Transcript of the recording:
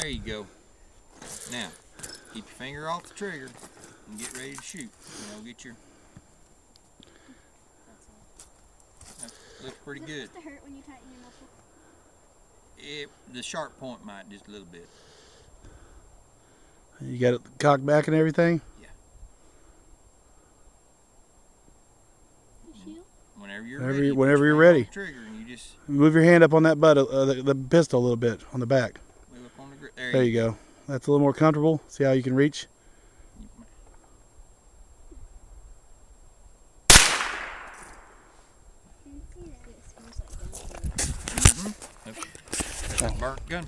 There you go. Now, keep your finger off the trigger and get ready to shoot. You know, get your. That looks pretty Is it good. supposed to hurt when you tighten your muscle? It, the sharp point might just a little bit. You got it cocked back and everything? You shoot? Whenever you're Whenever ready. you- put whenever your you're ready. Trigger and you just Move your hand up on that butt, uh, the, the pistol a little bit on the back. There, there you go. go. That's a little more comfortable. See how you can reach? Mm -hmm. That's a oh. burnt gun.